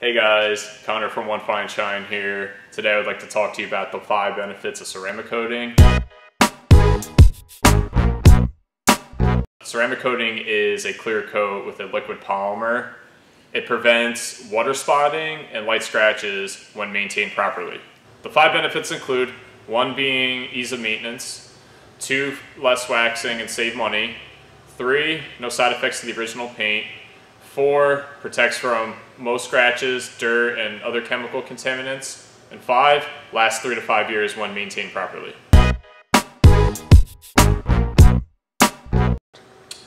Hey guys, Connor from One Fine Shine here. Today I would like to talk to you about the five benefits of ceramic coating. Ceramic coating is a clear coat with a liquid polymer. It prevents water spotting and light scratches when maintained properly. The five benefits include one being ease of maintenance, two, less waxing and save money, three, no side effects to the original paint, Four, protects from most scratches, dirt, and other chemical contaminants. And five, lasts three to five years when maintained properly.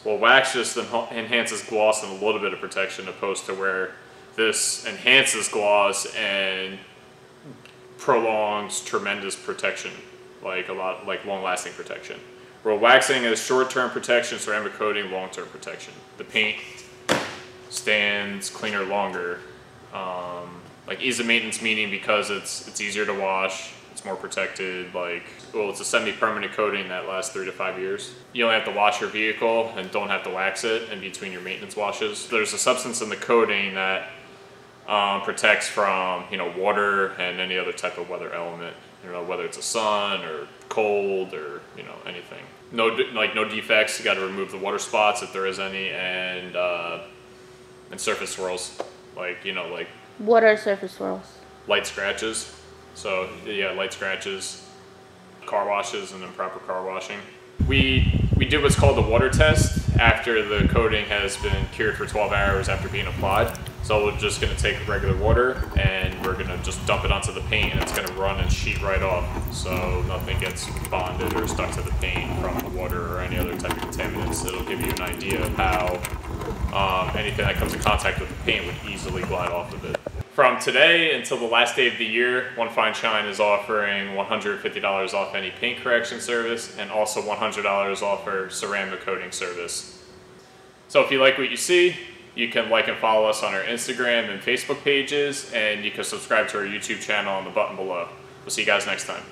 Well, wax just enhances gloss and a little bit of protection opposed to where this enhances gloss and prolongs tremendous protection, like a lot, like long-lasting protection. Where waxing is short-term protection, ceramic coating long-term protection. The paint stands cleaner longer. Um, like ease of maintenance meaning because it's it's easier to wash, it's more protected. Like well, it's a semi-permanent coating that lasts three to five years. You only have to wash your vehicle and don't have to wax it in between your maintenance washes. There's a substance in the coating that um, protects from you know water and any other type of weather element. You know whether it's a sun or cold or you know anything. No like no defects. You got to remove the water spots if there is any and. Uh, and surface swirls, like you know, like what are surface swirls? Light scratches. So yeah, light scratches, car washes, and improper car washing. We we do what's called the water test after the coating has been cured for 12 hours after being applied. So we're just going to take regular water and we're going to just dump it onto the paint and it's going to run and sheet right off. So nothing gets bonded or stuck to the paint from the water or any other type of contaminants. It'll give you an idea of how um, anything that comes in contact with the paint would easily glide off of it. From today until the last day of the year, One Fine Shine is offering $150 off any paint correction service and also $100 off our ceramic coating service. So if you like what you see, you can like and follow us on our Instagram and Facebook pages, and you can subscribe to our YouTube channel on the button below. We'll see you guys next time.